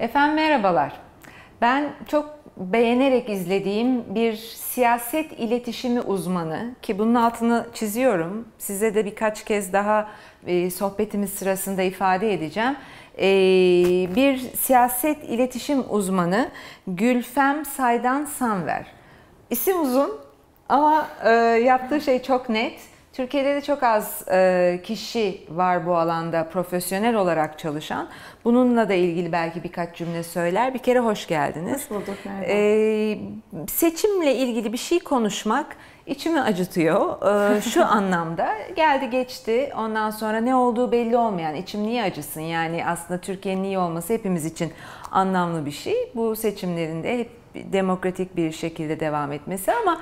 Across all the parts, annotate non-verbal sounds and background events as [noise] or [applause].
Efendim merhabalar. Ben çok beğenerek izlediğim bir siyaset iletişimi uzmanı ki bunun altını çiziyorum. Size de birkaç kez daha e, sohbetimiz sırasında ifade edeceğim. E, bir siyaset iletişim uzmanı Gülfem Saydan Sanver. İsim uzun ama e, yaptığı şey çok net. Türkiye'de de çok az e, kişi var bu alanda profesyonel olarak çalışan. Bununla da ilgili belki birkaç cümle söyler. Bir kere hoş geldiniz. Hoş bulduk, merhaba. E, seçimle ilgili bir şey konuşmak içimi acıtıyor. E, şu [laughs] anlamda geldi geçti ondan sonra ne olduğu belli olmayan içim niye acısın? Yani aslında Türkiye'nin iyi olması hepimiz için anlamlı bir şey. Bu seçimlerinde hep demokratik bir şekilde devam etmesi ama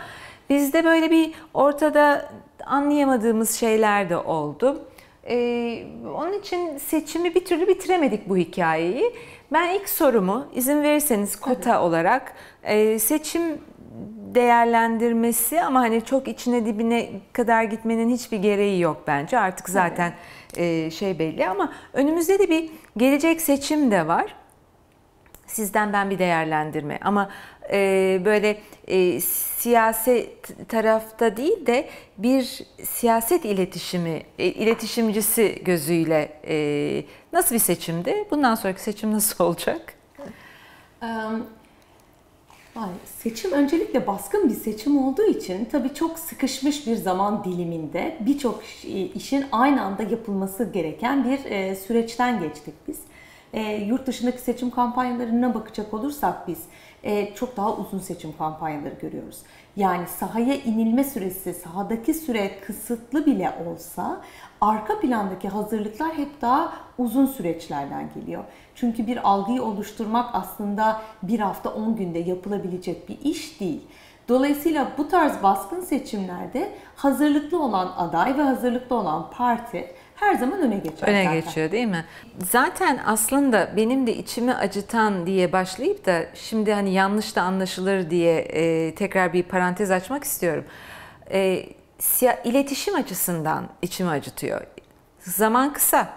bizde böyle bir ortada anlayamadığımız şeyler de oldu. Ee, onun için seçimi bir türlü bitiremedik bu hikayeyi. Ben ilk sorumu izin verirseniz kota Tabii. olarak e, seçim değerlendirmesi ama hani çok içine dibine kadar gitmenin hiçbir gereği yok bence. Artık zaten e, şey belli ama önümüzde de bir gelecek seçim de var. Sizden ben bir değerlendirme ama e, böyle e, siyaset tarafta değil de bir siyaset iletişimi, e, iletişimcisi gözüyle e, nasıl bir seçimdi? Bundan sonraki seçim nasıl [laughs] olacak? Um, seçim öncelikle baskın bir seçim olduğu için tabii çok sıkışmış bir zaman diliminde birçok işin aynı anda yapılması gereken bir e, süreçten geçtik biz. E, yurt dışındaki seçim kampanyalarına bakacak olursak biz e, çok daha uzun seçim kampanyaları görüyoruz. Yani sahaya inilme süresi, sahadaki süre kısıtlı bile olsa arka plandaki hazırlıklar hep daha uzun süreçlerden geliyor. Çünkü bir algıyı oluşturmak aslında bir hafta 10 günde yapılabilecek bir iş değil. Dolayısıyla bu tarz baskın seçimlerde hazırlıklı olan aday ve hazırlıklı olan parti her zaman öne geçiyor. Öne zaten. geçiyor değil mi? Zaten aslında benim de içimi acıtan diye başlayıp da şimdi hani yanlış da anlaşılır diye e, tekrar bir parantez açmak istiyorum. E, iletişim açısından içimi acıtıyor. Zaman kısa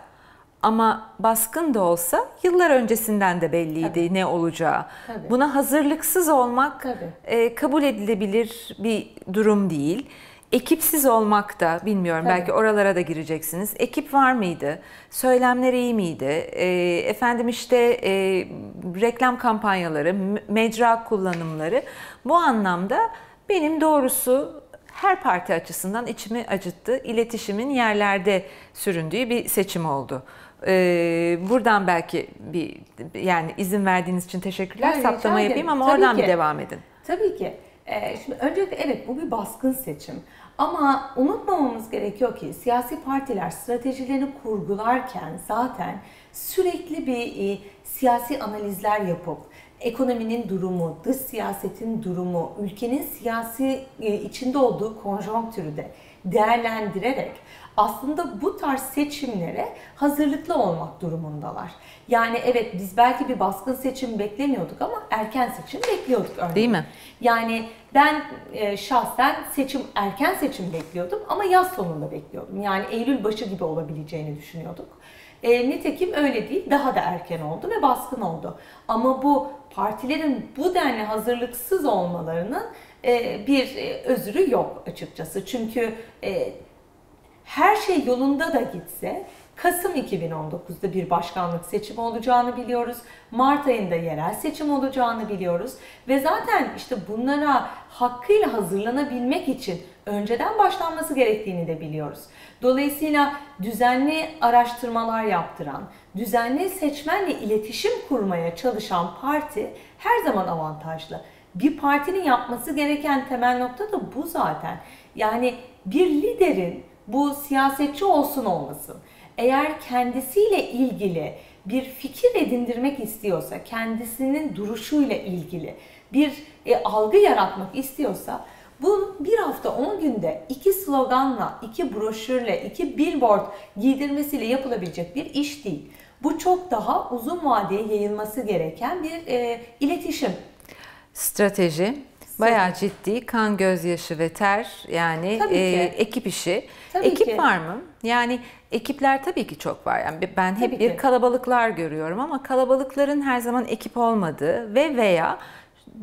ama baskın da olsa yıllar öncesinden de belliydi Tabii. ne olacağı. Tabii. Buna hazırlıksız olmak e, kabul edilebilir bir durum değil. Ekipsiz olmak da bilmiyorum Tabii. belki oralara da gireceksiniz. Ekip var mıydı? Söylemler iyi miydi? E, efendim işte e, reklam kampanyaları, mecra kullanımları bu anlamda benim doğrusu her parti açısından içimi acıttı. İletişimin yerlerde süründüğü bir seçim oldu. Ee, buradan belki bir yani izin verdiğiniz için teşekkürler. Hayır, Saptama yapayım ama Tabii oradan ki. bir devam edin. Tabii ki. Ee, şimdi öncelikle evet bu bir baskın seçim. Ama unutmamamız gerekiyor ki siyasi partiler stratejilerini kurgularken zaten sürekli bir e, siyasi analizler yapıp ekonominin durumu, dış siyasetin durumu, ülkenin siyasi e, içinde olduğu konjonktürü de değerlendirerek aslında bu tarz seçimlere hazırlıklı olmak durumundalar. Yani evet biz belki bir baskın seçim beklemiyorduk ama erken seçim bekliyorduk örneğin. Değil mi? Yani ben e, şahsen seçim erken seçim bekliyordum ama yaz sonunda bekliyordum. Yani Eylül başı gibi olabileceğini düşünüyorduk. E, nitekim öyle değil, daha da erken oldu ve baskın oldu. Ama bu partilerin bu denli hazırlıksız olmalarının e, bir e, özrü yok açıkçası. Çünkü e, her şey yolunda da gitse Kasım 2019'da bir başkanlık seçimi olacağını biliyoruz. Mart ayında yerel seçim olacağını biliyoruz. Ve zaten işte bunlara hakkıyla hazırlanabilmek için önceden başlanması gerektiğini de biliyoruz. Dolayısıyla düzenli araştırmalar yaptıran, düzenli seçmenle iletişim kurmaya çalışan parti her zaman avantajlı. Bir partinin yapması gereken temel nokta da bu zaten. Yani bir liderin bu siyasetçi olsun olmasın. Eğer kendisiyle ilgili bir fikir edindirmek istiyorsa, kendisinin duruşuyla ilgili bir e, algı yaratmak istiyorsa bu bir hafta 10 günde iki sloganla, iki broşürle, iki billboard giydirmesiyle yapılabilecek bir iş değil. Bu çok daha uzun vadeye yayılması gereken bir e, iletişim. Strateji, Bayağı ciddi kan, gözyaşı ve ter yani Tabii e, ki. ekip işi. Tabii Ekip ki. var mı? Yani ekipler tabii ki çok var. Yani ben hep Tabii bir ki. kalabalıklar görüyorum ama kalabalıkların her zaman ekip olmadığı ve veya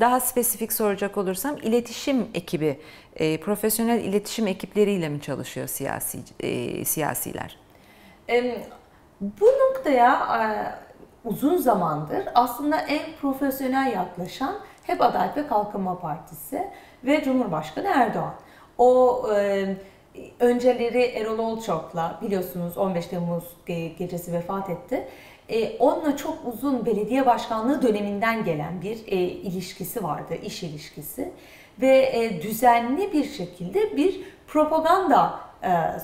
daha spesifik soracak olursam iletişim ekibi, e, profesyonel iletişim ekipleriyle mi çalışıyor siyasi e, siyasiler? Em, Bu noktaya e, uzun zamandır aslında en profesyonel yaklaşan hep Adalet ve Kalkınma Partisi ve Cumhurbaşkanı Erdoğan. O e, önceleri Erol Olçok'la biliyorsunuz 15 Temmuz ge- gecesi vefat etti. E, onunla çok uzun belediye başkanlığı döneminden gelen bir e, ilişkisi vardı, iş ilişkisi. Ve e, düzenli bir şekilde bir propaganda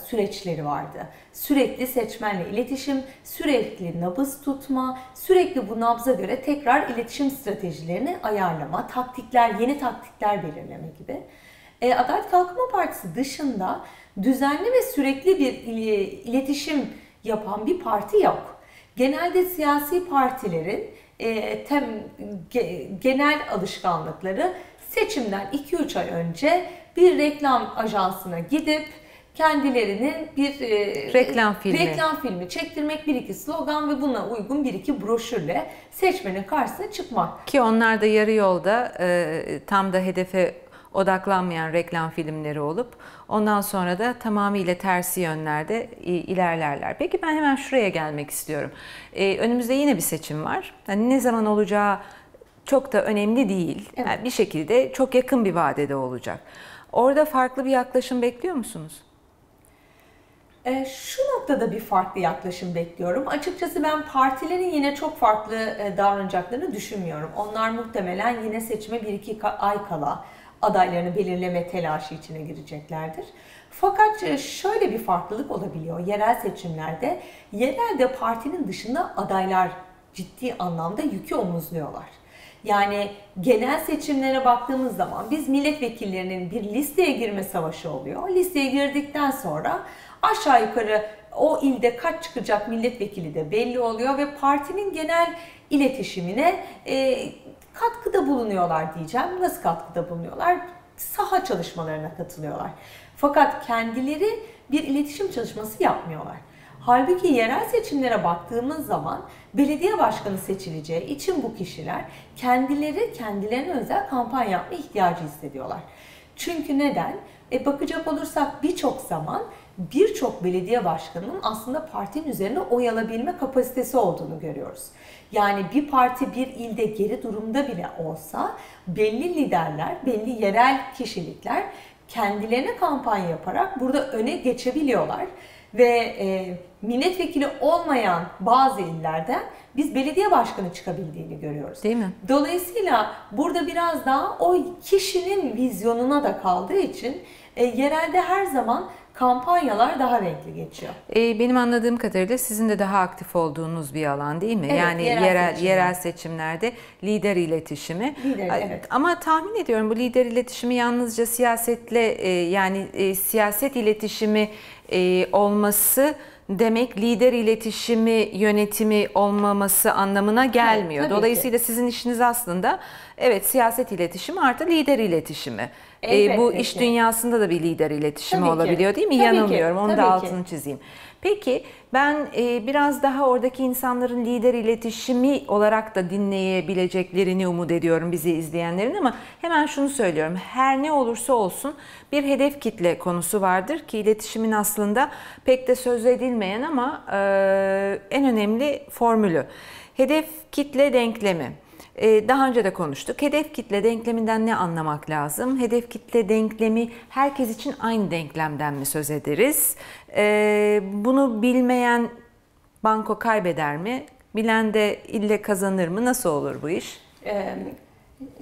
süreçleri vardı. Sürekli seçmenle iletişim, sürekli nabız tutma, sürekli bu nabza göre tekrar iletişim stratejilerini ayarlama, taktikler, yeni taktikler belirleme gibi. E, Adalet Kalkınma Partisi dışında düzenli ve sürekli bir il- iletişim yapan bir parti yok. Genelde siyasi partilerin e, tem, ge- genel alışkanlıkları seçimden 2-3 ay önce bir reklam ajansına gidip kendilerinin bir e, Reklam filmi. reklam filmi çektirmek, bir iki slogan ve buna uygun bir iki broşürle seçmenin karşısına çıkmak. Ki onlar da yarı yolda e, tam da hedefe odaklanmayan reklam filmleri olup ondan sonra da tamamıyla tersi yönlerde ilerlerler. Peki ben hemen şuraya gelmek istiyorum. E, önümüzde yine bir seçim var. Hani ne zaman olacağı çok da önemli değil. Evet. Yani bir şekilde çok yakın bir vadede olacak. Orada farklı bir yaklaşım bekliyor musunuz? E, şu noktada bir farklı yaklaşım bekliyorum. Açıkçası ben partilerin yine çok farklı e, davranacaklarını düşünmüyorum. Onlar muhtemelen yine seçime 1-2 ka- ay kala adaylarını belirleme telaşı içine gireceklerdir. Fakat e, şöyle bir farklılık olabiliyor yerel seçimlerde. Yerelde partinin dışında adaylar ciddi anlamda yükü omuzluyorlar. Yani genel seçimlere baktığımız zaman biz milletvekillerinin bir listeye girme savaşı oluyor. Listeye girdikten sonra aşağı yukarı o ilde kaç çıkacak milletvekili de belli oluyor ve partinin genel iletişimine e, katkıda bulunuyorlar diyeceğim. Nasıl katkıda bulunuyorlar? Saha çalışmalarına katılıyorlar. Fakat kendileri bir iletişim çalışması yapmıyorlar. Halbuki yerel seçimlere baktığımız zaman belediye başkanı seçileceği için bu kişiler kendileri kendilerine özel kampanya yapma ihtiyacı hissediyorlar. Çünkü neden? E bakacak olursak birçok zaman birçok belediye başkanının aslında partinin üzerine oy alabilme kapasitesi olduğunu görüyoruz. Yani bir parti bir ilde geri durumda bile olsa belli liderler, belli yerel kişilikler kendilerine kampanya yaparak burada öne geçebiliyorlar ve e, milletvekili olmayan bazı illerden biz belediye başkanı çıkabildiğini görüyoruz. Değil mi? Dolayısıyla burada biraz daha o kişinin vizyonuna da kaldığı için e, yerelde her zaman kampanyalar daha renkli geçiyor. E, benim anladığım kadarıyla sizin de daha aktif olduğunuz bir alan değil mi? Evet, yani yerel yerel seçimler. yerel seçimlerde lider iletişimi. Lider, evet. Ama tahmin ediyorum bu lider iletişimi yalnızca siyasetle e, yani e, siyaset iletişimi e, olması demek lider iletişimi yönetimi olmaması anlamına gelmiyor. ki. Dolayısıyla sizin işiniz aslında evet siyaset iletişimi artı lider iletişimi. E, bu Elbette iş ki. dünyasında da bir lider iletişimi Tabii ki. olabiliyor değil mi? Tabii ki, Yanılmıyorum. Onu da tabii ki. altını çizeyim. Peki ben e, biraz daha oradaki insanların lider iletişimi olarak da dinleyebileceklerini umut ediyorum bizi izleyenlerin ama hemen şunu söylüyorum. Her ne olursa olsun bir hedef kitle konusu vardır ki iletişimin aslında pek de söz edilmeyen ama e, en önemli formülü. Hedef kitle denklemi. Ee, Daha önce de konuştuk. Hedef kitle denkleminden ne anlamak lazım? Hedef kitle denklemi herkes için aynı denklemden mi söz ederiz? Ee, Bunu bilmeyen banko kaybeder mi? Bilen de ille kazanır mı? Nasıl olur bu iş? Ee,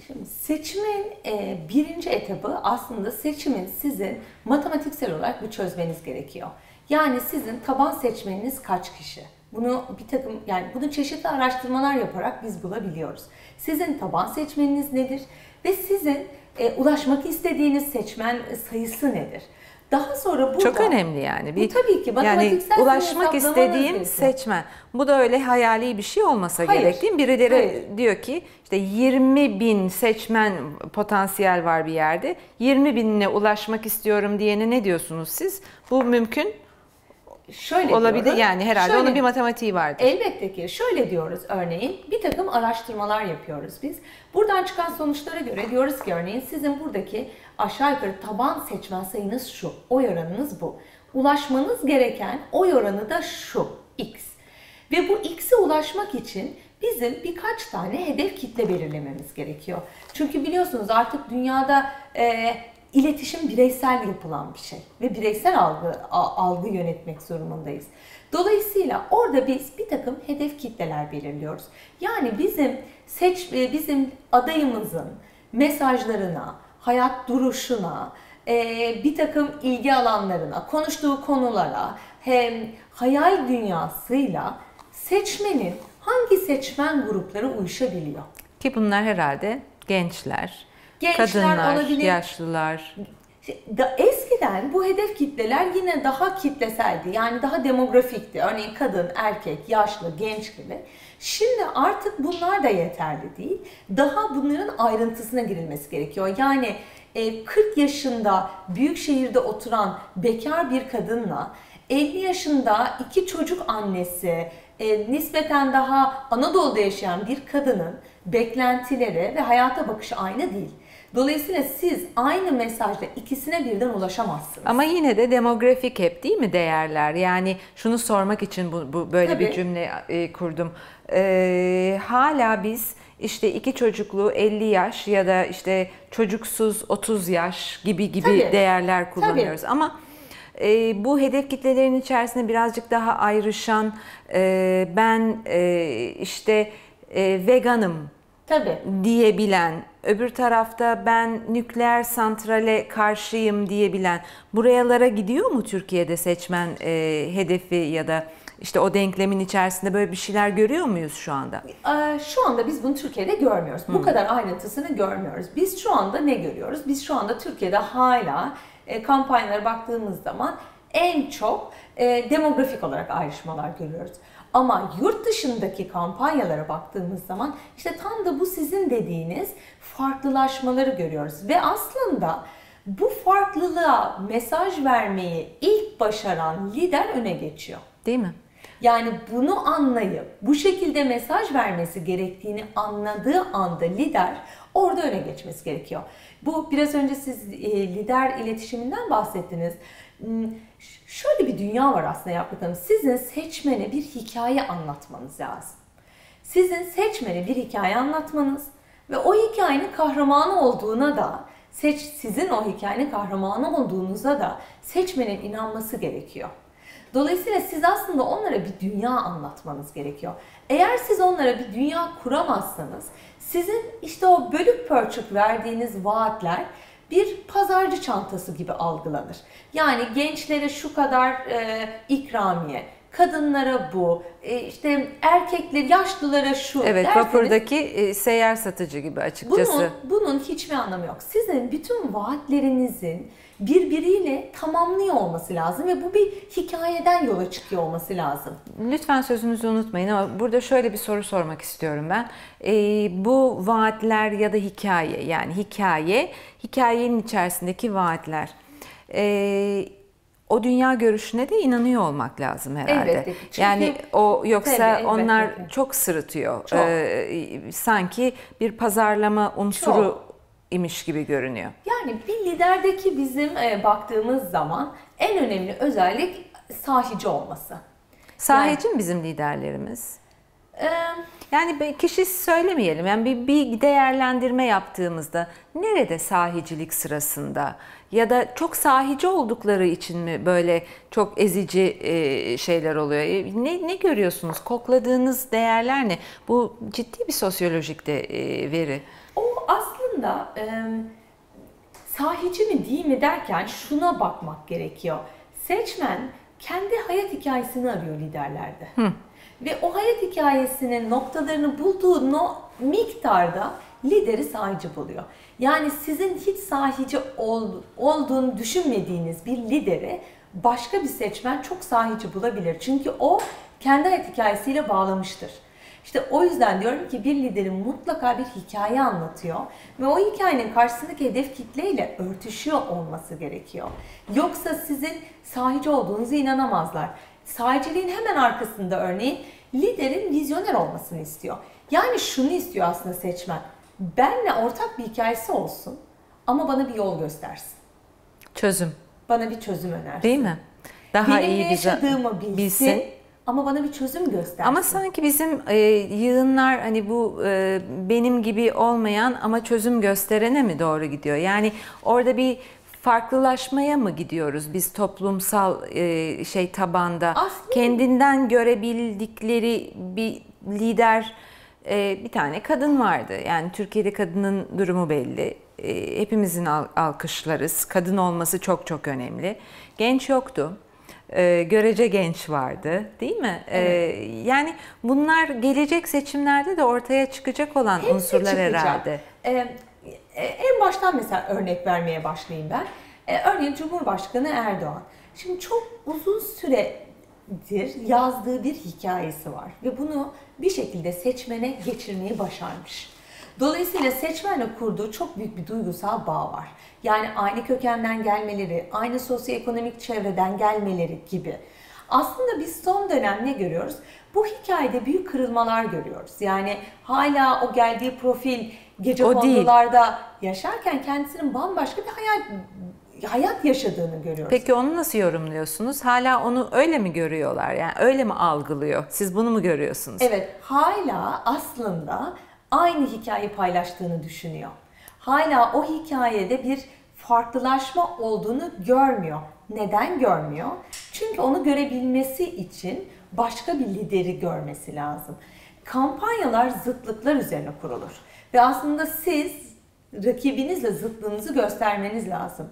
Şimdi seçimin e, birinci etabı aslında seçimin sizin matematiksel olarak bir çözmeniz gerekiyor. Yani sizin taban seçmeniniz kaç kişi? Bunu bir takım yani bunu çeşitli araştırmalar yaparak biz bulabiliyoruz. Sizin taban seçmeniniz nedir ve sizin e, ulaşmak istediğiniz seçmen sayısı nedir? Daha sonra burada... Çok önemli yani. Bu tabii ki yani ulaşmak istediğim seçmen. Bu da öyle hayali bir şey olmasa Hayır. gerek değil mi? Birileri Hayır. diyor ki işte 20 bin seçmen potansiyel var bir yerde. 20 binine ulaşmak istiyorum diyene ne diyorsunuz siz? Bu mümkün Şöyle olabilir diyorum. yani herhalde Şöyle- onun bir matematiği vardır. Elbette ki şöyle diyoruz örneğin bir takım araştırmalar yapıyoruz biz. Buradan çıkan sonuçlara göre diyoruz ki örneğin sizin buradaki aşağı yukarı taban seçmen sayınız şu, oy oranınız bu. Ulaşmanız gereken oy oranı da şu, x. Ve bu x'e ulaşmak için bizim birkaç tane hedef kitle belirlememiz gerekiyor. Çünkü biliyorsunuz artık dünyada e, iletişim bireysel yapılan bir şey ve bireysel algı algı yönetmek zorundayız. Dolayısıyla orada biz bir takım hedef kitleler belirliyoruz. Yani bizim seç e, bizim adayımızın mesajlarına, hayat duruşuna, e, bir takım ilgi alanlarına, konuştuğu konulara, hem hayal dünyasıyla seçmenin hangi seçmen grupları uyuşabiliyor? Ki bunlar herhalde gençler, Gençler kadınlar, olabilir. yaşlılar. Eskiden bu hedef kitleler yine daha kitleseldi. Yani daha demografikti. Örneğin kadın, erkek, yaşlı, genç gibi. Şimdi artık bunlar da yeterli değil. Daha bunların ayrıntısına girilmesi gerekiyor. Yani e, 40 yaşında büyük şehirde oturan bekar bir kadınla 50 yaşında iki çocuk annesi, e, nispeten daha Anadolu'da yaşayan bir kadının beklentileri ve hayata bakışı aynı değil. Dolayısıyla siz aynı mesajla ikisine birden ulaşamazsınız. Ama yine de demografik hep değil mi değerler? Yani şunu sormak için bu, bu böyle bir Tabii. cümle e, kurdum. Ee, hala biz işte iki çocuklu 50 yaş ya da işte çocuksuz 30 yaş gibi gibi Tabii. değerler kullanıyoruz. Ama e, bu hedef kitlelerin içerisinde birazcık daha ayrışan e, ben e, işte e, veganım Tabii. diyebilen, öbür tarafta ben nükleer santrale karşıyım diyebilen burayalara gidiyor mu Türkiye'de seçmen e, hedefi ya da işte o denklemin içerisinde böyle bir şeyler görüyor muyuz şu anda? Ee, Şu anda biz bunu Türkiye'de görmüyoruz. Bu kadar ayrıntısını görmüyoruz. Biz şu anda ne görüyoruz? Biz şu anda Türkiye'de hala e, kampanyalara baktığımız zaman en çok e, demografik olarak ayrışmalar görüyoruz. Ama yurt dışındaki kampanyalara baktığımız zaman işte tam da bu sizin dediğiniz farklılaşmaları görüyoruz. Ve aslında bu farklılığa mesaj vermeyi ilk başaran lider öne geçiyor. Değil mi? Yani bunu anlayıp bu şekilde mesaj vermesi gerektiğini anladığı anda lider orada öne geçmesi gerekiyor. Bu biraz önce siz e, lider iletişiminden bahsettiniz. Şöyle bir dünya var aslında Yaprak Hanım. Sizin seçmene bir hikaye anlatmanız lazım. Sizin seçmene bir hikaye anlatmanız ve o hikayenin kahramanı olduğuna da seç, sizin o hikayenin kahramanı olduğunuza da seçmenin inanması gerekiyor. Dolayısıyla siz aslında onlara bir dünya anlatmanız gerekiyor. Eğer siz onlara bir dünya kuramazsanız sizin işte o bölük pörçük verdiğiniz vaatler bir pazarcı çantası gibi algılanır. Yani gençlere şu kadar e, ikramiye, kadınlara bu, e, işte erkekler, yaşlılara şu Evet, derseniz- vapurdaki e, seyyar satıcı gibi açıkçası. bunun, bunun hiçbir anlamı yok. Sizin bütün vaatlerinizin birbiriyle tamamlıyor olması lazım ve bu bir hikayeden yola çıkıyor olması lazım. Lütfen sözünüzü unutmayın ama burada şöyle bir soru sormak istiyorum ben. Ee, bu vaatler ya da hikaye yani hikaye, hikayenin içerisindeki vaatler. Ee, o dünya görüşüne de inanıyor olmak lazım herhalde. Elbette. Çünkü- yani o yoksa Tabii, elbette onlar ki. çok sırıtıyor. Çok. Ee, sanki bir pazarlama unsuru imiş gibi görünüyor. Yani bir liderdeki bizim e, baktığımız zaman en önemli özellik sahici olması. Sahici mi bizim liderlerimiz? Ee, Yani kişi söylemeyelim. Yani bir, bir değerlendirme yaptığımızda nerede sahicilik sırasında ya da çok sahici oldukları için mi böyle çok ezici e, şeyler oluyor? E, Ne, ne görüyorsunuz? Kokladığınız değerler ne? Bu ciddi bir sosyolojik de e, veri. O aslında e, sahici mi değil mi derken şuna bakmak gerekiyor. Seçmen kendi hayat hikayesini arıyor liderlerde. Ve o hayat hikayesinin noktalarını bulduğu no, miktarda lideri sahici buluyor. Yani sizin hiç sahici ol, olduğunu düşünmediğiniz bir lideri başka bir seçmen çok sahici bulabilir. Çünkü o kendi hayat hikayesiyle bağlamıştır. İşte o yüzden diyorum ki bir liderin mutlaka bir hikaye anlatıyor ve o hikayenin karşısındaki hedef kitleyle örtüşüyor olması gerekiyor. Yoksa sizin sahici olduğunuzu inanamazlar. Sahiciliğin hemen arkasında örneğin liderin vizyoner olmasını istiyor. Yani şunu istiyor aslında seçmen. Benle ortak bir hikayesi olsun ama bana bir yol göstersin. Çözüm. Bana bir çözüm önersin. Değil mi? Daha Benim iyi ne yaşadığımı bilsin, bilsin. ama bana bir çözüm göstersin. Ama sanki bizim e, yığınlar hani bu e, benim gibi olmayan ama çözüm gösterene mi doğru gidiyor? Yani orada bir farklılaşmaya mı gidiyoruz biz toplumsal e, şey tabanda? Aslında- Kendinden görebildikleri bir lider e, bir tane kadın vardı. Yani Türkiye'de kadının durumu belli. E, hepimizin al- alkışlarız. Kadın olması çok çok önemli. Genç yoktu. E, görece genç vardı değil mi? E, yani bunlar gelecek seçimlerde de ortaya çıkacak olan Hepsi unsurlar çıkacak. herhalde. Ee, e, en baştan mesela örnek vermeye başlayayım ben. Ee, örneğin Cumhurbaşkanı Erdoğan. Şimdi çok uzun süredir yazdığı bir hikayesi var ve bunu bir şekilde seçmene geçirmeyi başarmış. Dolayısıyla seçmenle kurduğu çok büyük bir duygusal bağ var. Yani aynı kökenden gelmeleri, aynı sosyoekonomik çevreden gelmeleri gibi. Aslında biz son dönem ne görüyoruz? Bu hikayede büyük kırılmalar görüyoruz. Yani hala o geldiği profil gece kondularda yaşarken kendisinin bambaşka bir hayat hayat yaşadığını görüyoruz. Peki onu nasıl yorumluyorsunuz? Hala onu öyle mi görüyorlar? Yani öyle mi algılıyor? Siz bunu mu görüyorsunuz? Evet, hala aslında aynı hikayeyi paylaştığını düşünüyor. Hala o hikayede bir farklılaşma olduğunu görmüyor. Neden görmüyor? Çünkü onu görebilmesi için başka bir lideri görmesi lazım. Kampanyalar zıtlıklar üzerine kurulur. Ve aslında siz rakibinizle zıtlığınızı göstermeniz lazım.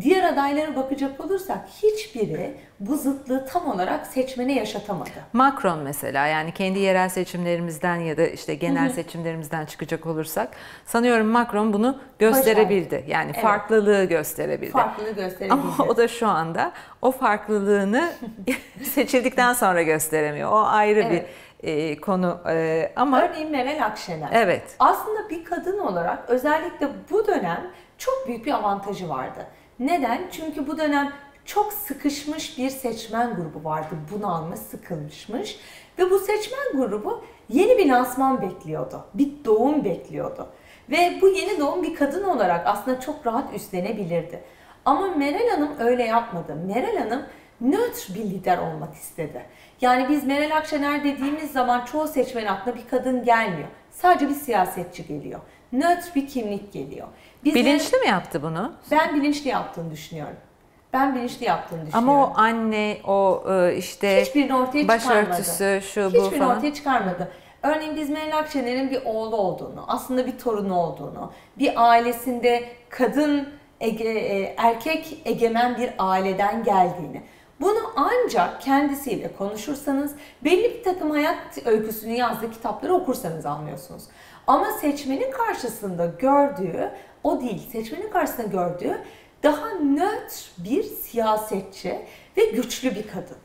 Diğer adaylara bakacak olursak hiçbiri bu zıtlığı tam olarak seçmene yaşatamadı. Macron mesela yani kendi yerel seçimlerimizden ya da işte genel seçimlerimizden çıkacak olursak sanıyorum Macron bunu gösterebildi. Yani Evet. farklılığı gösterebildi. Farklılığı gösterebildi. Ama o da şu anda o farklılığını [laughs] seçildikten sonra gösteremiyor. O ayrı Evet. bir e, konu E, ama Örneğin Meral Akşener. evet. Aslında bir kadın olarak özellikle bu dönem çok büyük bir avantajı vardı. Neden? Çünkü bu dönem çok sıkışmış bir seçmen grubu vardı. Bunalmış, sıkılmışmış. Ve bu seçmen grubu yeni bir lansman bekliyordu. Bir doğum bekliyordu. Ve bu yeni doğum bir kadın olarak aslında çok rahat üstlenebilirdi. Ama Meral Hanım öyle yapmadı. Meral Hanım nötr bir lider olmak istedi. Yani biz Meral Akşener dediğimiz zaman çoğu seçmen aklına bir kadın gelmiyor. Sadece bir siyasetçi geliyor. Nötr bir kimlik geliyor. Biz Bilinçli mi yaptı bunu? ben bilinçli yaptığını düşünüyorum. Ben bilinçli yaptığını düşünüyorum. Ama o anne, o e, işte hiçbirini ortaya çıkarmadı. başörtüsü, şu bu Hiçbirini falan. ortaya çıkarmadı. Örneğin biz Meral Akşener'in bir oğlu olduğunu, aslında bir torunu olduğunu, bir ailesinde kadın ege, e, erkek egemen bir aileden geldiğini. Bunu ancak kendisiyle konuşursanız, belli bir takım hayat öyküsünü yazdığı kitapları okursanız anlıyorsunuz. Ama seçmenin karşısında gördüğü o değil, seçmenin karşısında gördüğü daha nötr bir siyasetçi ve güçlü bir kadın.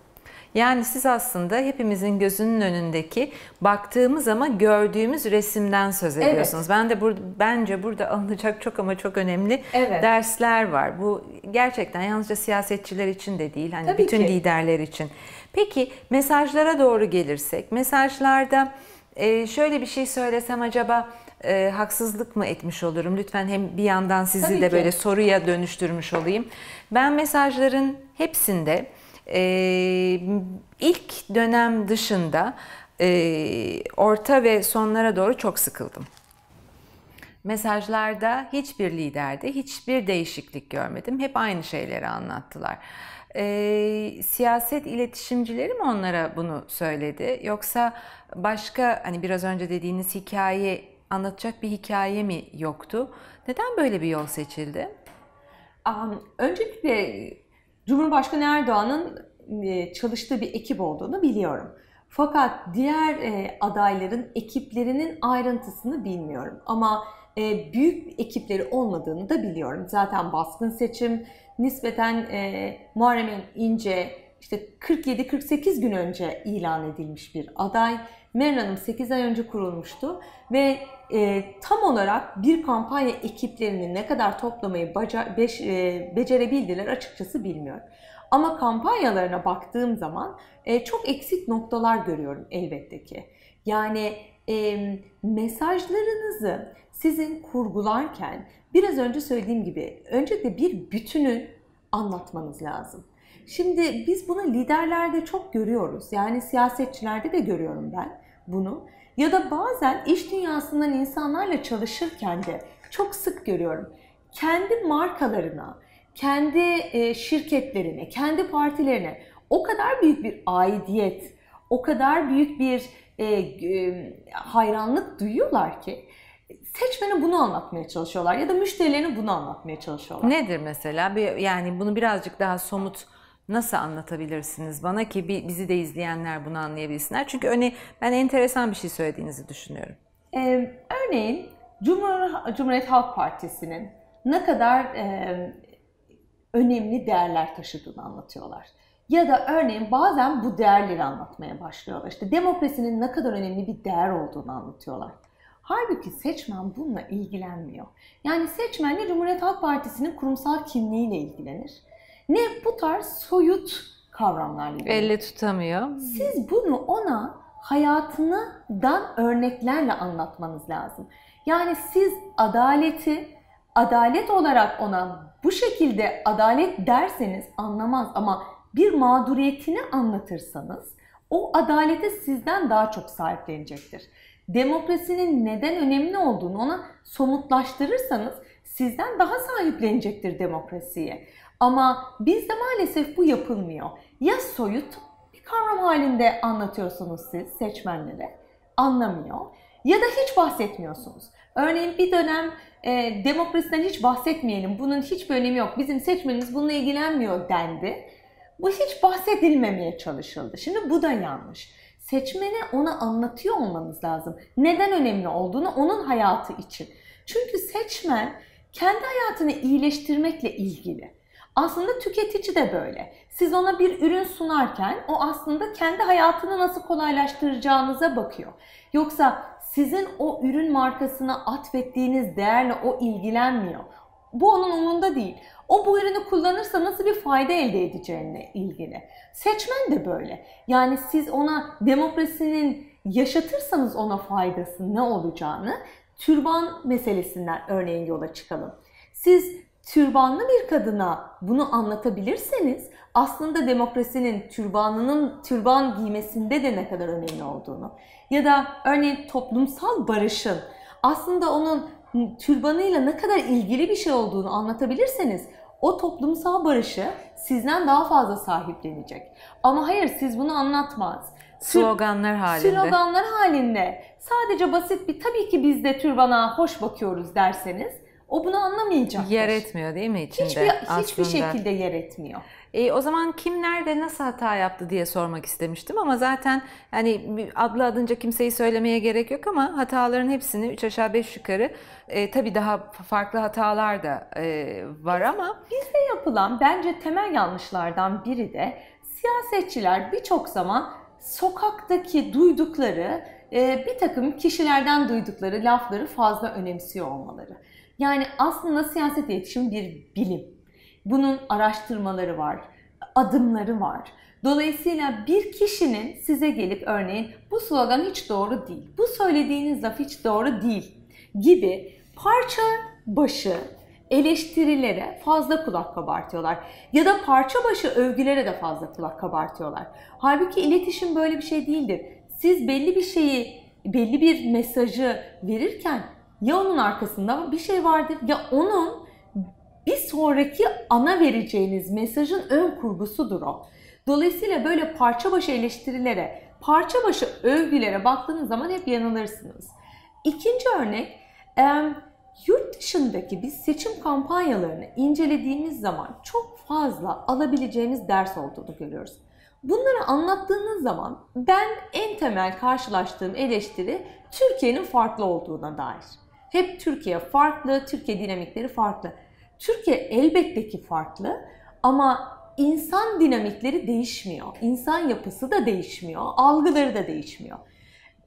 Yani siz aslında hepimizin gözünün önündeki baktığımız ama gördüğümüz resimden söz Evet. ediyorsunuz. Ben de burada bence burada alınacak çok ama çok önemli Evet. dersler var. Bu gerçekten yalnızca siyasetçiler için de değil, hani Tabii bütün ki. liderler için. Peki mesajlara doğru gelirsek, mesajlarda e, şöyle bir şey söylesem acaba e, haksızlık mı etmiş olurum? Lütfen hem bir yandan sizi Tabii de ki. böyle soruya dönüştürmüş olayım. Ben mesajların hepsinde e, ilk dönem dışında e, orta ve sonlara doğru çok sıkıldım. Mesajlarda hiçbir liderde hiçbir değişiklik görmedim. Hep aynı şeyleri anlattılar. E, siyaset iletişimcileri mi onlara bunu söyledi? Yoksa başka hani biraz önce dediğiniz hikaye anlatacak bir hikaye mi yoktu? Neden böyle bir yol seçildi? Am, Öncelikle Cumhurbaşkanı Erdoğan'ın e, çalıştığı bir ekip olduğunu biliyorum. Fakat diğer e, adayların ekiplerinin ayrıntısını bilmiyorum. Ama e, büyük ekipleri olmadığını da biliyorum. Zaten baskın seçim nispeten Muharrem İnce işte 47-48 gün önce ilan edilmiş bir aday. Meral Hanım 8 ay önce kurulmuştu ve e, tam olarak bir kampanya ekiplerini ne kadar toplamayı baca, beş, e, becerebildiler açıkçası bilmiyorum. Ama kampanyalarına baktığım zaman e, çok eksik noktalar görüyorum elbette ki. Yani e, mesajlarınızı sizin kurgularken biraz önce söylediğim gibi öncelikle bir bütünü anlatmanız lazım. Şimdi biz bunu liderlerde çok görüyoruz. Yani siyasetçilerde de görüyorum ben bunu. Ya da bazen iş dünyasından insanlarla çalışırken de çok sık görüyorum. Kendi markalarına, kendi e, şirketlerine, kendi partilerine o kadar büyük bir aidiyet, o kadar büyük bir e, e, hayranlık duyuyorlar ki seçmene bunu anlatmaya çalışıyorlar ya da müşterilerine bunu anlatmaya çalışıyorlar. Nedir mesela? Yani bunu birazcık daha somut nasıl anlatabilirsiniz bana ki bizi de izleyenler bunu anlayabilsinler? Çünkü öne ben enteresan bir şey söylediğinizi düşünüyorum. Ee, örneğin Cumhur, Cumhuriyet Halk Partisi'nin ne kadar e, önemli değerler taşıdığını anlatıyorlar. Ya da örneğin bazen bu değerleri anlatmaya başlıyorlar. İşte demokrasinin ne kadar önemli bir değer olduğunu anlatıyorlar. Halbuki seçmen bununla ilgilenmiyor. Yani seçmen ne Cumhuriyet Halk Partisi'nin kurumsal kimliğiyle ilgilenir ne bu tarz soyut kavramlarla ilgilenir. Elle tutamıyor. Siz bunu ona hayatından örneklerle anlatmanız lazım. Yani siz adaleti adalet olarak ona bu şekilde adalet derseniz anlamaz ama bir mağduriyetini anlatırsanız o adalete sizden daha çok sahiplenecektir. Demokrasinin neden önemli olduğunu ona somutlaştırırsanız sizden daha sahiplenecektir demokrasiye. Ama bizde maalesef bu yapılmıyor. Ya soyut bir kavram halinde anlatıyorsunuz siz seçmenlere, anlamıyor. Ya da hiç bahsetmiyorsunuz. Örneğin bir dönem e, demokrasiden hiç bahsetmeyelim, bunun hiçbir önemi yok, bizim seçmenimiz bununla ilgilenmiyor dendi. Bu hiç bahsedilmemeye çalışıldı. Şimdi bu da yanlış. Seçmene ona anlatıyor olmanız lazım. Neden önemli olduğunu onun hayatı için. Çünkü seçmen kendi hayatını iyileştirmekle ilgili. Aslında tüketici de böyle. Siz ona bir ürün sunarken o aslında kendi hayatını nasıl kolaylaştıracağınıza bakıyor. Yoksa sizin o ürün markasına atfettiğiniz değerle o ilgilenmiyor. Bu onun umurunda değil. O bu ürünü kullanırsa nasıl bir fayda elde edeceğine ilgili. Seçmen de böyle. Yani siz ona demokrasinin yaşatırsanız ona faydası ne olacağını türban meselesinden örneğin yola çıkalım. Siz türbanlı bir kadına bunu anlatabilirseniz aslında demokrasinin türbanının türban giymesinde de ne kadar önemli olduğunu ya da örneğin toplumsal barışın aslında onun türbanıyla ne kadar ilgili bir şey olduğunu anlatabilirseniz o toplumsal barışı sizden daha fazla sahiplenecek. Ama hayır siz bunu anlatmaz. Sloganlar halinde. Sloganlar halinde. Sadece basit bir tabii ki biz de türbana hoş bakıyoruz derseniz o bunu anlamayacak. Yer etmiyor değil mi içinde hiçbir, aslında? Hiçbir şekilde yer etmiyor. E, o zaman kim nerede nasıl hata yaptı diye sormak istemiştim ama zaten hani adlı adınca kimseyi söylemeye gerek yok ama hataların hepsini üç aşağı beş yukarı e, tabii daha farklı hatalar da e, var ama bizde yapılan bence temel yanlışlardan biri de siyasetçiler birçok zaman sokaktaki duydukları bir takım kişilerden duydukları lafları fazla önemsiyor olmaları. Yani aslında siyaset iletişim bir bilim. Bunun araştırmaları var, adımları var. Dolayısıyla bir kişinin size gelip örneğin bu slogan hiç doğru değil, bu söylediğiniz laf hiç doğru değil gibi parça başı eleştirilere fazla kulak kabartıyorlar. Ya da parça başı övgülere de fazla kulak kabartıyorlar. Halbuki iletişim böyle bir şey değildir. Siz belli bir şeyi, belli bir mesajı verirken ya onun arkasında bir şey vardır ya onun bir sonraki ana vereceğiniz mesajın ön kurgusudur o. Dolayısıyla böyle parça başı eleştirilere, parça başı övgülere baktığınız zaman hep yanılırsınız. İkinci örnek, yurt dışındaki biz seçim kampanyalarını incelediğimiz zaman çok fazla alabileceğimiz ders olduğunu görüyoruz. Bunları anlattığınız zaman ben en temel karşılaştığım eleştiri Türkiye'nin farklı olduğuna dair. Hep Türkiye farklı, Türkiye dinamikleri farklı. Türkiye elbette ki farklı ama insan dinamikleri değişmiyor. İnsan yapısı da değişmiyor, algıları da değişmiyor.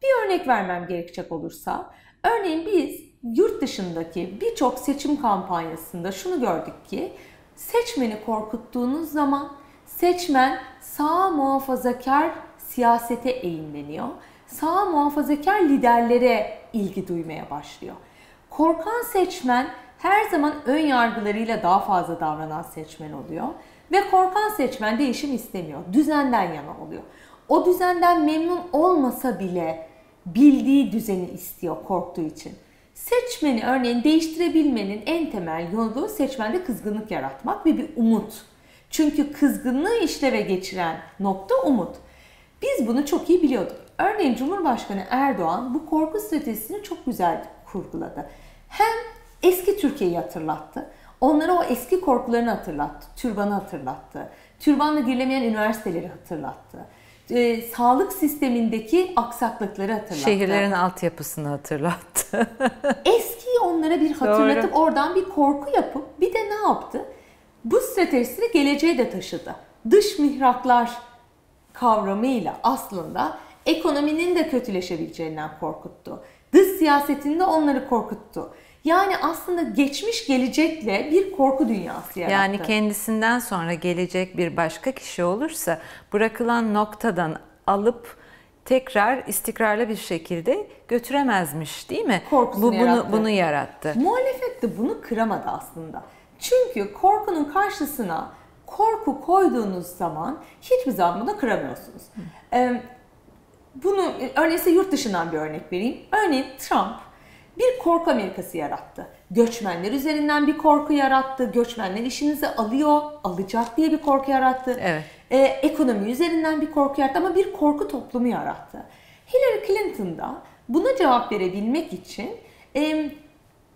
Bir örnek vermem gerekecek olursa, örneğin biz yurt dışındaki birçok seçim kampanyasında şunu gördük ki seçmeni korkuttuğunuz zaman seçmen sağ muhafazakar siyasete eğimleniyor. Sağ muhafazakar liderlere ilgi duymaya başlıyor. Korkan seçmen her zaman ön yargılarıyla daha fazla davranan seçmen oluyor. Ve korkan seçmen değişim istemiyor. Düzenden yana oluyor. O düzenden memnun olmasa bile bildiği düzeni istiyor korktuğu için. Seçmeni örneğin değiştirebilmenin en temel yolu seçmende kızgınlık yaratmak ve bir umut. Çünkü kızgınlığı işleve geçiren nokta umut. Biz bunu çok iyi biliyorduk. Örneğin Cumhurbaşkanı Erdoğan bu korku stratejisini çok güzel kurguladı. Hem eski Türkiye'yi hatırlattı. Onlara o eski korkularını hatırlattı. Türbanı hatırlattı. Türbanla girilemeyen üniversiteleri hatırlattı. Ee, sağlık sistemindeki aksaklıkları hatırlattı. Şehirlerin altyapısını hatırlattı. Eskiyi onlara bir hatırlatıp Doğru. oradan bir korku yapıp bir de ne yaptı? Bu stratejisini geleceğe de taşıdı. Dış mihraklar kavramıyla aslında ekonominin de kötüleşebileceğinden korkuttu. Dış siyasetinde onları korkuttu. Yani aslında geçmiş gelecekle bir korku dünyası yarattı. Yani kendisinden sonra gelecek bir başka kişi olursa bırakılan noktadan alıp tekrar istikrarlı bir şekilde götüremezmiş değil mi? Korkusunu Bu, bunu, yarattı. bunu yarattı. Muhalefet de bunu kıramadı aslında. Çünkü korkunun karşısına korku koyduğunuz zaman hiçbir zaman bunu kıramıyorsunuz. Ee, bunu örneğin yurt dışından bir örnek vereyim. Örneğin Trump bir korku Amerikası yarattı. Göçmenler üzerinden bir korku yarattı. Göçmenler işinizi alıyor, alacak diye bir korku yarattı. Evet. Ee, ekonomi üzerinden bir korku yarattı ama bir korku toplumu yarattı. Hillary Clinton da buna cevap verebilmek için e,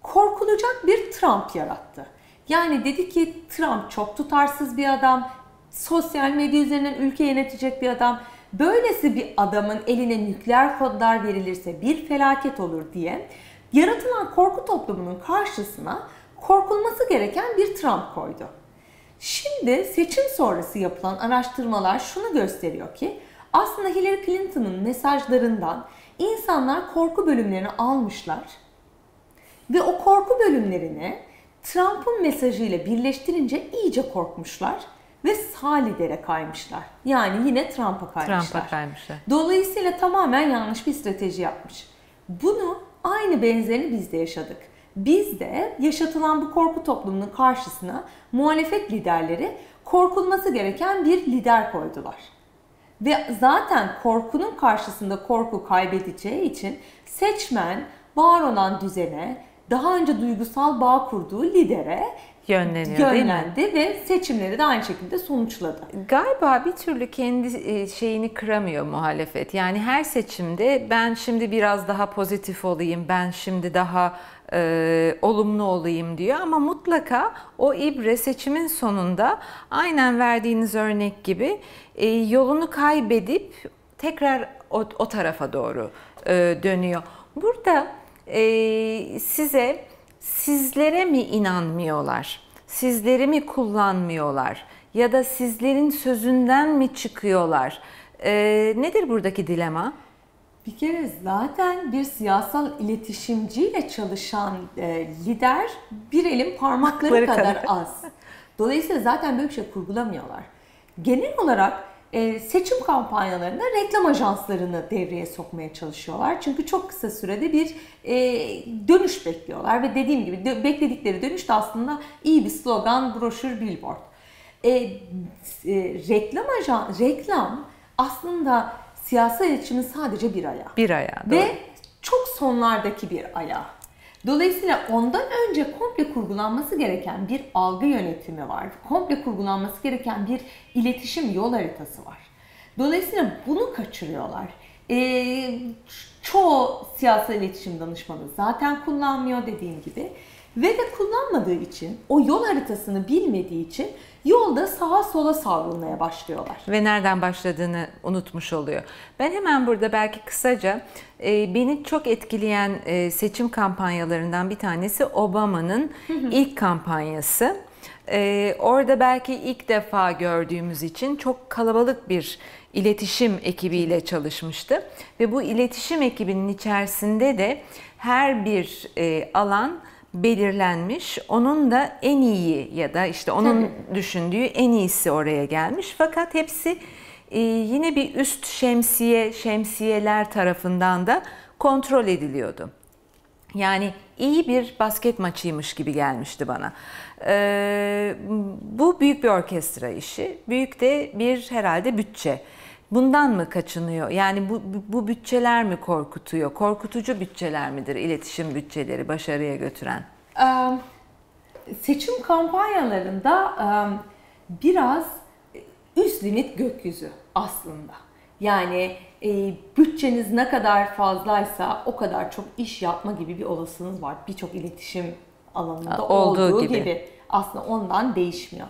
korkulacak bir Trump yarattı. Yani dedi ki Trump çok tutarsız bir adam, sosyal medya üzerinden ülke yönetecek bir adam. Böylesi bir adamın eline nükleer kodlar verilirse bir felaket olur diye yaratılan korku toplumunun karşısına korkulması gereken bir Trump koydu. Şimdi seçim sonrası yapılan araştırmalar şunu gösteriyor ki aslında Hillary Clinton'ın mesajlarından insanlar korku bölümlerini almışlar ve o korku bölümlerini Trump'ın mesajıyla birleştirince iyice korkmuşlar ve sağ lidere kaymışlar. Yani yine Trump'a kaymışlar. Trump'a kaymışlar. Dolayısıyla tamamen yanlış bir strateji yapmış. Bunu aynı benzerini biz de yaşadık. Biz de yaşatılan bu korku toplumunun karşısına muhalefet liderleri korkulması gereken bir lider koydular. Ve zaten korkunun karşısında korku kaybedeceği için seçmen var olan düzene, daha önce duygusal bağ kurduğu lidere yönleniyor yönlendi değil mi? ve seçimleri de aynı şekilde sonuçladı. Galiba bir türlü kendi e, şeyini kıramıyor muhalefet. Yani her seçimde ben şimdi biraz daha pozitif olayım, ben şimdi daha e, olumlu olayım diyor ama mutlaka o ibre seçimin sonunda aynen verdiğiniz örnek gibi e, yolunu kaybedip tekrar o, o tarafa doğru e, dönüyor. Burada e, size sizlere mi inanmıyorlar? Sizleri mi kullanmıyorlar? Ya da sizlerin sözünden mi çıkıyorlar? E, nedir buradaki dilema? Bir kere zaten bir siyasal iletişimciyle çalışan e, lider bir elin parmakları kadar az. Dolayısıyla zaten böyle bir şey kurgulamıyorlar. Genel olarak e, seçim kampanyalarında reklam ajanslarını devreye sokmaya çalışıyorlar. Çünkü çok kısa sürede bir e, dönüş bekliyorlar ve dediğim gibi de, bekledikleri dönüş de aslında iyi bir slogan, broşür, billboard. E, e, reklam ajan, reklam aslında siyasal iletişimin sadece bir ayağı. Bir ayağı. Doğru. Ve çok sonlardaki bir ayağı. Dolayısıyla ondan önce komple kurgulanması gereken bir algı yönetimi var. Komple kurgulanması gereken bir iletişim yol haritası var. Dolayısıyla bunu kaçırıyorlar. e, çoğu siyasal iletişim danışmanı zaten kullanmıyor dediğim gibi. Ve de kullanmadığı için, o yol haritasını bilmediği için yolda sağa sola savrulmaya başlıyorlar. Ve nereden başladığını unutmuş oluyor. Ben hemen burada belki kısaca e, beni çok etkileyen e, seçim kampanyalarından bir tanesi Obama'nın ilk kampanyası. E, orada belki ilk defa gördüğümüz için çok kalabalık bir iletişim ekibiyle çalışmıştı. Ve bu iletişim ekibinin içerisinde de her bir e, alan belirlenmiş. Onun da en iyi ya da işte onun Tabii. düşündüğü en iyisi oraya gelmiş. Fakat hepsi e, yine bir üst şemsiye, şemsiyeler tarafından da kontrol ediliyordu. Yani iyi bir basket maçıymış gibi gelmişti bana. Ee, bu büyük bir orkestra işi, büyük de bir herhalde bütçe. Bundan mı kaçınıyor? Yani bu, bu bütçeler mi korkutuyor? Korkutucu bütçeler midir iletişim bütçeleri başarıya götüren? Seçim kampanyalarında biraz üst limit gökyüzü aslında. Yani e, bütçeniz ne kadar fazlaysa o kadar çok iş yapma gibi bir olasılığınız var. Birçok iletişim alanında olduğu, olduğu gibi. gibi. Aslında ondan değişmiyor.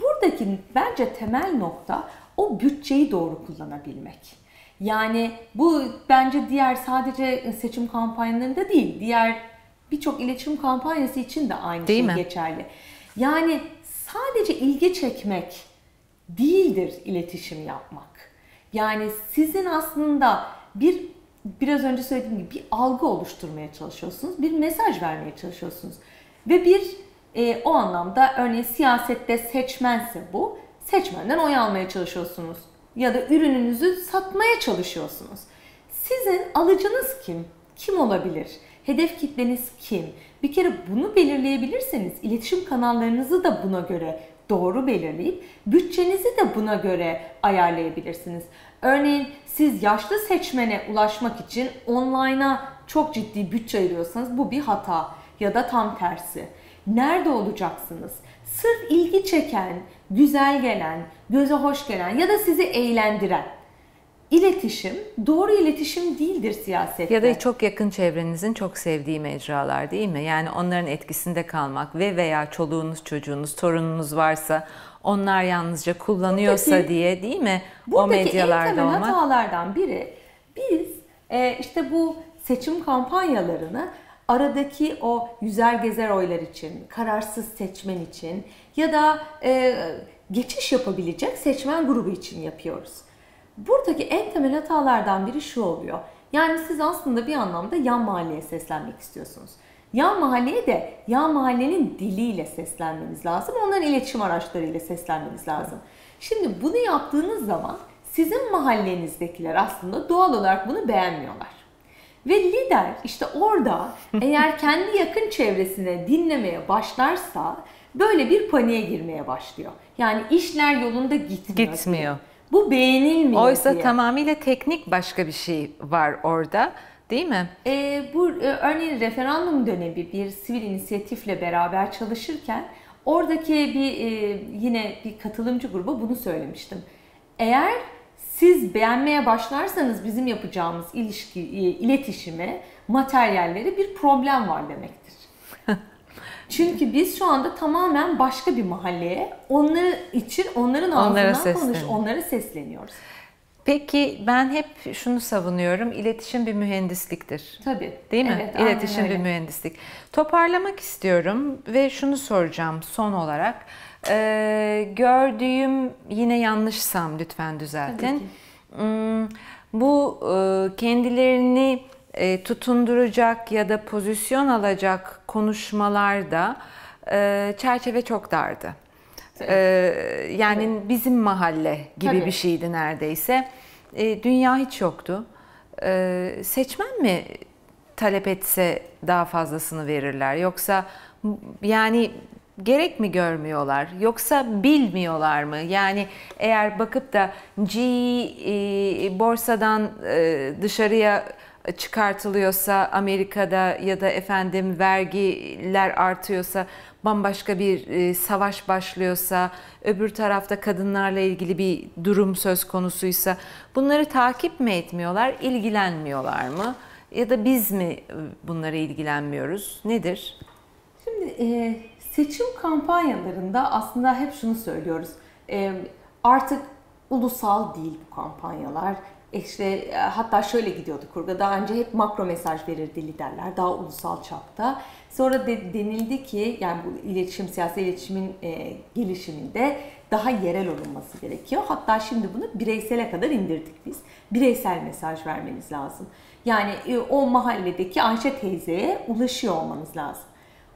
Buradaki bence temel nokta o bütçeyi doğru kullanabilmek. Yani bu bence diğer sadece seçim kampanyalarında değil, diğer birçok iletişim kampanyası için de aynı değil şey mi? geçerli. Yani sadece ilgi çekmek değildir iletişim yapmak. Yani sizin aslında bir biraz önce söylediğim gibi bir algı oluşturmaya çalışıyorsunuz, bir mesaj vermeye çalışıyorsunuz ve bir e, o anlamda örneğin siyasette seçmense bu seçmenden oy almaya çalışıyorsunuz. Ya da ürününüzü satmaya çalışıyorsunuz. Sizin alıcınız kim? Kim olabilir? Hedef kitleniz kim? Bir kere bunu belirleyebilirseniz iletişim kanallarınızı da buna göre doğru belirleyip bütçenizi de buna göre ayarlayabilirsiniz. Örneğin siz yaşlı seçmene ulaşmak için online'a çok ciddi bütçe ayırıyorsanız bu bir hata ya da tam tersi. Nerede olacaksınız? Sırf ilgi çeken, güzel gelen, göze hoş gelen ya da sizi eğlendiren iletişim doğru iletişim değildir siyasette. Ya da çok yakın çevrenizin çok sevdiği mecralar değil mi? Yani onların etkisinde kalmak ve veya çoluğunuz, çocuğunuz, torununuz varsa onlar yalnızca kullanıyorsa buradaki, diye değil mi? O medyalarda en temel olmak. hatalardan biri biz e, işte bu seçim kampanyalarını aradaki o yüzer gezer oylar için, kararsız seçmen için ya da e, geçiş yapabilecek seçmen grubu için yapıyoruz. Buradaki en temel hatalardan biri şu oluyor. Yani siz aslında bir anlamda yan mahalleye seslenmek istiyorsunuz. Yan mahalleye de yan mahallenin diliyle seslenmeniz lazım. Onların iletişim araçlarıyla seslenmeniz lazım. Şimdi bunu yaptığınız zaman sizin mahallenizdekiler aslında doğal olarak bunu beğenmiyorlar. Ve lider işte orada eğer kendi yakın çevresine dinlemeye başlarsa böyle bir paniğe girmeye başlıyor. Yani işler yolunda gitmiyor. Gitmiyor. Bu beğenilmiyor Oysa diye. tamamıyla teknik başka bir şey var orada. Değil mi? Ee, bu e, örneğin referandum dönemi bir sivil inisiyatifle beraber çalışırken oradaki bir e, yine bir katılımcı gruba bunu söylemiştim. Eğer siz beğenmeye başlarsanız bizim yapacağımız ilişki, e, iletişime, materyalleri bir problem var demektir. [laughs] Çünkü biz şu anda tamamen başka bir mahalleye, onları için onların ağzından onlara konuş, onlara sesleniyoruz. Peki ben hep şunu savunuyorum. İletişim bir mühendisliktir. Tabii. Değil mi? Evet, İletişim bir mühendislik. Toparlamak istiyorum ve şunu soracağım son olarak. Ee, gördüğüm yine yanlışsam lütfen düzeltin. Hmm, bu e, kendilerini e, tutunduracak ya da pozisyon alacak konuşmalarda e, çerçeve çok dardı. E, yani evet. bizim mahalle gibi Tabii. bir şeydi neredeyse. E, dünya hiç yoktu. E, seçmen mi talep etse daha fazlasını verirler yoksa yani gerek mi görmüyorlar yoksa bilmiyorlar mı? Yani eğer bakıp da G e, borsadan e, dışarıya çıkartılıyorsa Amerika'da ya da efendim vergiler artıyorsa bambaşka bir e, savaş başlıyorsa öbür tarafta kadınlarla ilgili bir durum söz konusuysa bunları takip mi etmiyorlar, ilgilenmiyorlar mı? Ya da biz mi e, bunlara ilgilenmiyoruz? Nedir? Şimdi e, seçim kampanyalarında aslında hep şunu söylüyoruz. Artık ulusal değil bu kampanyalar. İşte e, hatta şöyle gidiyordu kurga. Daha önce hep makro mesaj verirdi liderler daha ulusal çapta. Sonra de, denildi ki yani bu iletişim, siyasi iletişimin e, gelişiminde daha yerel olunması gerekiyor. Hatta şimdi bunu bireysele kadar indirdik biz. Bireysel mesaj vermeniz lazım. Yani e, o mahalledeki Ayşe teyzeye ulaşıyor olmanız lazım.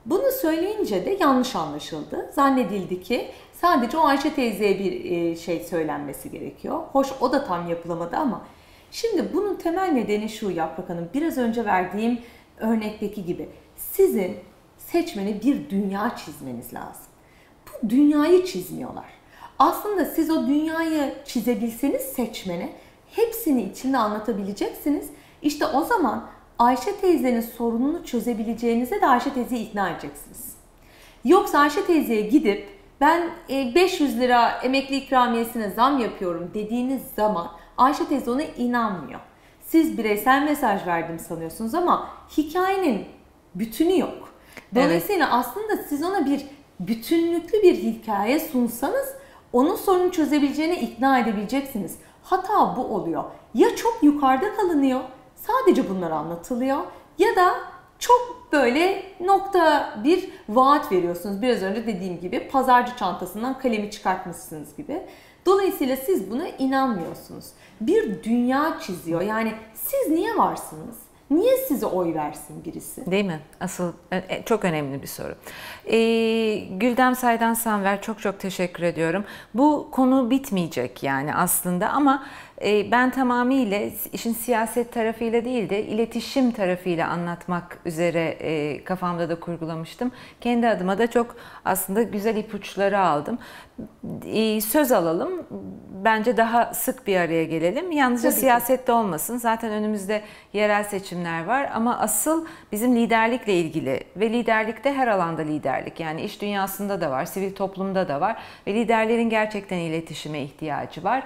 Bunu söyleyince de yanlış anlaşıldı. Zannedildi ki sadece o Ayşe teyzeye bir e, şey söylenmesi gerekiyor. Hoş o da tam yapılamadı ama şimdi bunun temel nedeni şu Yaprak Hanım. Biraz önce verdiğim örnekteki gibi sizin seçmeni bir dünya çizmeniz lazım. Bu dünyayı çizmiyorlar. Aslında siz o dünyayı çizebilseniz seçmene hepsini içinde anlatabileceksiniz. İşte o zaman Ayşe teyzenin sorununu çözebileceğinize de Ayşe teyzeyi ikna edeceksiniz. Yoksa Ayşe teyzeye gidip ben 500 e, lira emekli ikramiyesine zam yapıyorum dediğiniz zaman Ayşe teyze ona inanmıyor. Siz bireysel mesaj verdim sanıyorsunuz ama hikayenin bütünü yok. Dolayısıyla evet. aslında siz ona bir bütünlüklü bir hikaye sunsanız onun sorunu çözebileceğine ikna edebileceksiniz. Hata bu oluyor. Ya çok yukarıda kalınıyor Sadece bunlar anlatılıyor ya da çok böyle nokta bir vaat veriyorsunuz. Biraz önce dediğim gibi pazarcı çantasından kalemi çıkartmışsınız gibi. Dolayısıyla siz buna inanmıyorsunuz. Bir dünya çiziyor. Yani siz niye varsınız? Niye size oy versin birisi? Değil mi? Asıl e, e, çok önemli bir soru. Ee, Güldem Saydan Sanver çok çok teşekkür ediyorum. Bu konu bitmeyecek yani aslında ama ben tamamıyla işin siyaset tarafıyla değil de iletişim tarafıyla anlatmak üzere e, kafamda da kurgulamıştım. Kendi adıma da çok aslında güzel ipuçları aldım. E, söz alalım. Bence daha sık bir araya gelelim. Yalnızca Tabii siyasette ki. olmasın. Zaten önümüzde yerel seçimler var ama asıl bizim liderlikle ilgili ve liderlikte her alanda liderlik. Yani iş dünyasında da var, sivil toplumda da var ve liderlerin gerçekten iletişime ihtiyacı var.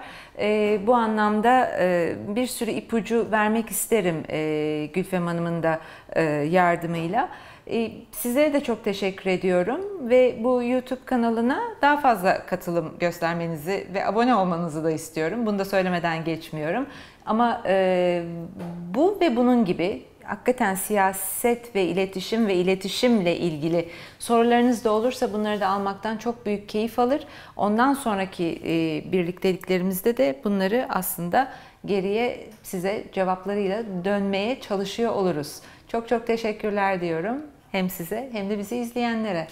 Bu anlamda anlamda e, bir sürü ipucu vermek isterim e, Gülfem Hanım'ın da e, yardımıyla. E, sizlere de çok teşekkür ediyorum ve bu YouTube kanalına daha fazla katılım göstermenizi ve abone olmanızı da istiyorum. Bunu da söylemeden geçmiyorum. Ama bu ve bunun gibi hakikaten siyaset ve iletişim ve iletişimle ilgili sorularınız da olursa bunları da almaktan çok büyük keyif alır. Ondan sonraki e, birlikteliklerimizde de bunları aslında geriye size cevaplarıyla dönmeye çalışıyor oluruz. Çok çok teşekkürler diyorum hem size hem de bizi izleyenlere.